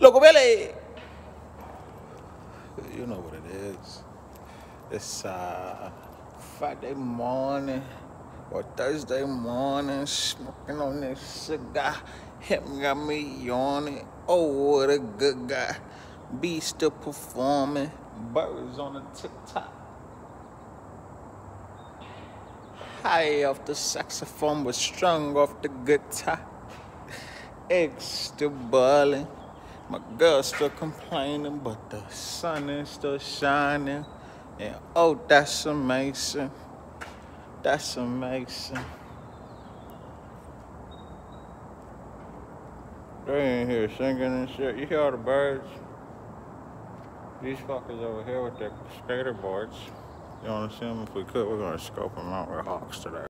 Billy. You know what it is. It's uh, Friday morning or Thursday morning, smoking on this cigar. Him got me yawning. Oh, what a good guy. B still performing. Birds on the TikTok. High off the saxophone, but strung off the guitar. Eggs still boiling. My girl still complaining, but the sun is still shining. And oh, that's amazing. That's amazing. They in here singing and shit. You hear all the birds? These fuckers over here with their skater boards. You wanna see them? If we could, we're gonna scope them out with hawks today.